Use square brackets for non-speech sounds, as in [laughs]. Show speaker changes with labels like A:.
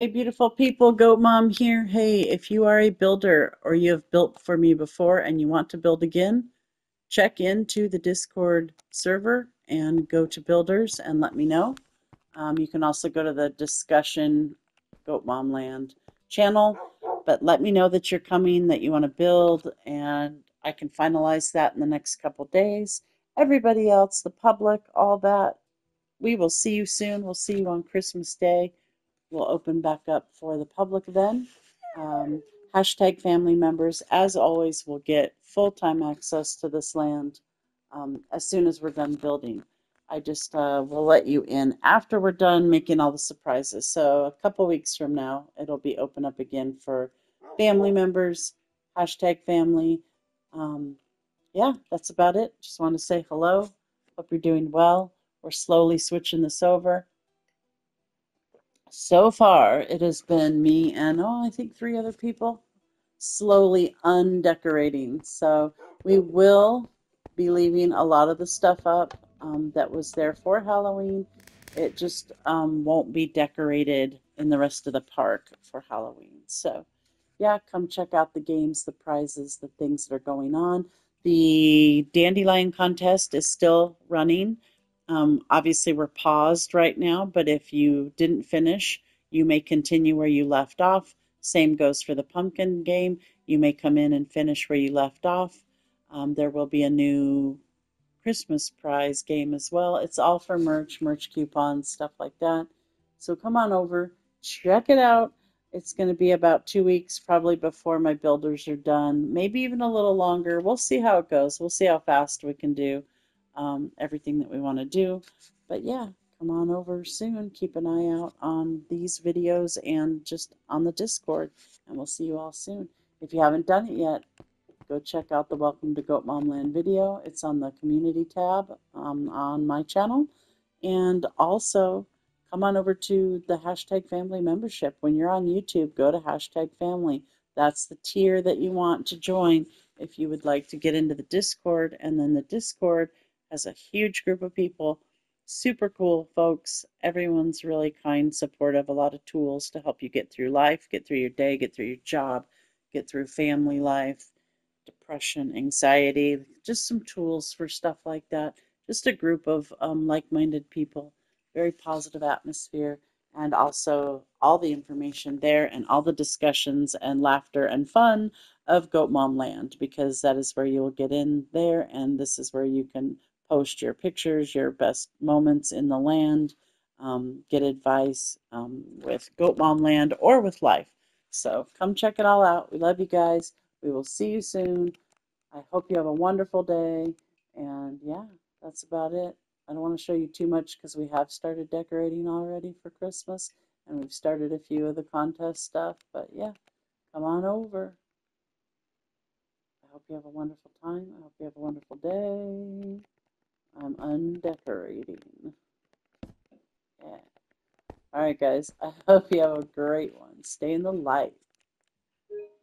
A: Hey, beautiful people, Goat Mom here. Hey, if you are a builder or you have built for me before and you want to build again, check into the Discord server and go to builders and let me know. Um, you can also go to the discussion Goat Mom Land channel, but let me know that you're coming, that you want to build, and I can finalize that in the next couple days. Everybody else, the public, all that, we will see you soon. We'll see you on Christmas Day will open back up for the public then. Um, hashtag family members, as always, will get full-time access to this land um, as soon as we're done building. I just uh, will let you in after we're done making all the surprises. So a couple weeks from now, it'll be open up again for family members, hashtag family. Um, yeah, that's about it. Just want to say hello. Hope you're doing well. We're slowly switching this over so far it has been me and oh i think three other people slowly undecorating. So we will be leaving a lot of the stuff up um, that was there for halloween. It just um, won't be decorated in the rest of the park for halloween. So yeah come check out the games the prizes the things that are going on. The dandelion contest is still running um, obviously, we're paused right now, but if you didn't finish, you may continue where you left off. Same goes for the pumpkin game. You may come in and finish where you left off. Um, there will be a new Christmas prize game as well. It's all for merch, merch coupons, stuff like that. So come on over, check it out. It's going to be about two weeks probably before my builders are done, maybe even a little longer. We'll see how it goes. We'll see how fast we can do um, everything that we want to do. But yeah, come on over soon. Keep an eye out on these videos and just on the Discord. And we'll see you all soon. If you haven't done it yet, go check out the Welcome to Goat Mom Land video. It's on the community tab um, on my channel. And also, come on over to the hashtag family membership. When you're on YouTube, go to hashtag family. That's the tier that you want to join if you would like to get into the Discord. And then the Discord has a huge group of people. Super cool folks. Everyone's really kind, supportive, a lot of tools to help you get through life, get through your day, get through your job, get through family life, depression, anxiety, just some tools for stuff like that. Just a group of um, like minded people, very positive atmosphere, and also all the information there and all the discussions and laughter and fun of Goat Mom Land because that is where you will get in there and this is where you can post your pictures, your best moments in the land, um, get advice um, with Goat Mom Land or with life. So come check it all out. We love you guys. We will see you soon. I hope you have a wonderful day. And yeah, that's about it. I don't want to show you too much because we have started decorating already for Christmas and we've started a few of the contest stuff. But yeah, come on over. I hope you have a wonderful time. I hope you have a wonderful day. I'm undecorating. Yeah. All right, guys. I [laughs] hope you have a great one. Stay in the light.